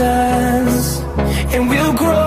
thousands And we'll grow